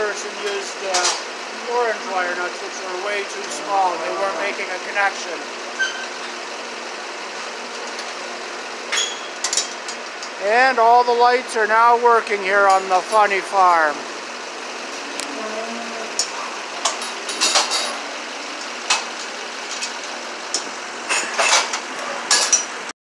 person used uh, orange wire nuts, which were way too small. They weren't making a connection. And all the lights are now working here on the funny farm.